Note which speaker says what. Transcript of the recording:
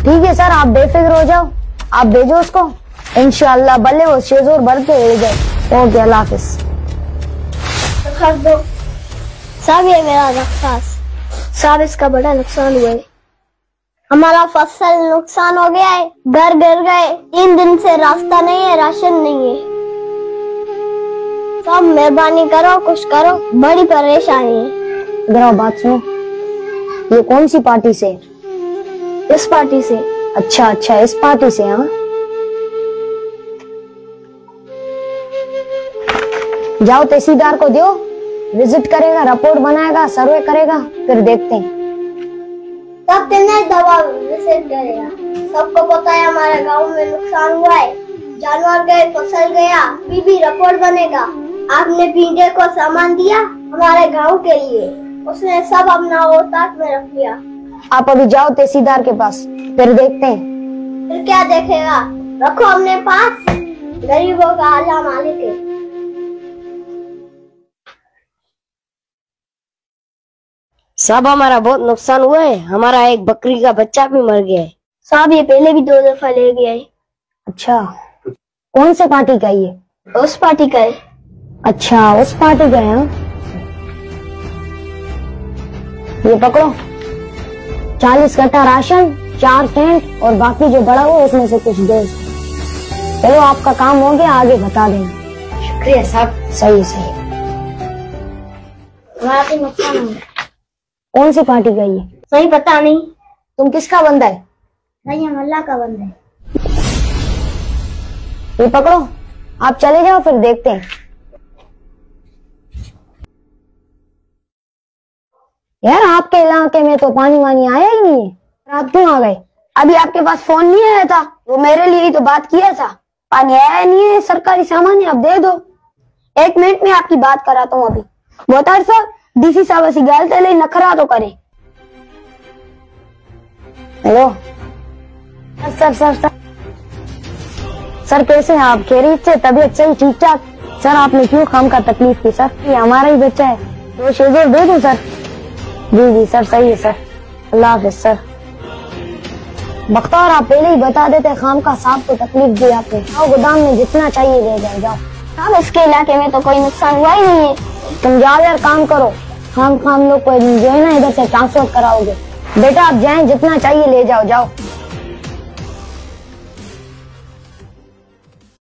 Speaker 1: ठीक है सर आप बेफिक्र हो जाओ। आप भेजो उसको। इंशाल्लाह भले वो शेजोर भर के ले जाए ओके अल्लाह हाफिज।
Speaker 2: खर दो। साहब ये मेरा रखास साहब इसका बड़ा नुकसान हुआ है। हमारा फ़सल नुकसान हो गया है। घर गिर गए। तीन दिन से रास्ता नहीं है राशन नहीं है। सब मेहरबानी करो कुछ करो। बड़ी परेशानी है।
Speaker 1: बात सुनो। ये कौन सी पार्टी से? है?
Speaker 2: इस पार्टी से।
Speaker 1: अच्छा अच्छा इस पार्टी से हाँ। जाओ, तहसीलदार को दो विज़िट करेगा रिपोर्ट बनाएगा सर्वे करेगा, फिर देखते हैं।
Speaker 2: सब दिन दवा विज़िट करेगा। सबको पता है, हमारे गाँव में नुकसान हुआ है। जानवर गए, फ़सल गया फिर भी रिपोर्ट बनेगा। आपने पीने को सामान दिया, हमारे गाँव के लिए। उसने सब अपना औताक में रख लिया
Speaker 1: आप अभी जाओ तहसीलदार के पास फिर देखते हैं।
Speaker 2: फिर क्या देखेगा? रखो अपने पास। गरीबों का आला मालिक है।
Speaker 3: सब हमारा बहुत नुकसान हुआ है। हमारा एक बकरी का बच्चा भी मर गया है।
Speaker 2: साहब ये पहले भी दो दफ़ा ले गया है।
Speaker 1: अच्छा कौन से पार्टी का ये?
Speaker 2: उस पार्टी का है।
Speaker 1: अच्छा उस पार्टी का है हाँ? ये पकड़ो। चालीस कट्टा राशन चार टेंट और बाकी जो बड़ा हुआ उसमें से कुछ दो। चलो आपका काम हो गया आगे बता देंगे
Speaker 3: शुक्रिया साहब।
Speaker 1: सही सही।
Speaker 2: नुकसान
Speaker 1: कौन सी पार्टी का ये
Speaker 2: सही पता नहीं।
Speaker 1: तुम किसका बंदा है?
Speaker 2: नहीं हम अल्लाह का बंदा है।
Speaker 1: ये पकड़ो। आप चले जाओ फिर देखते हैं। यार आपके इलाके में तो पानी वानी आया ही नहीं है। आप क्यों आ गए। अभी आपके पास फ़ोन नहीं आया था। वो मेरे लिए ही तो बात किया था। पानी आया नहीं है, सरकारी सामान है, आप दे दो। एक मिनट में आपकी बात कराता हूँ अभी। बोतार सर, डीसी साहब ऐसी गालते ले नखरा तो करे। Hello. Sir sir sir sir. कैसे हैं आप? खैरियत से? तबीयत सही ठीक ठाक सर, आपने क्यों काम का तकलीफ़ की? सर, ये हमारा ही बच्चा है। दो शेजोर दे दूँ, सर? जी जी, सर, सही है, सर। अल्लाह हाफिज, सर। बख्तार, आप पहले ही बता देते, खाम का साहब को तकलीफ़ दी आपने। आओ, गोदाम में जितना चाहिए ले जाए जाओ।
Speaker 2: साहब, इसके इलाके में तो कोई नुकसान हुआ ही नहीं है।
Speaker 1: तुम जाओ यार, काम करो। खाम खाम लोग को जो है ना, इधर से ट्रांसफ़र कराओगे। बेटा, आप जाए, जितना चाहिए ले जाओ जाओ।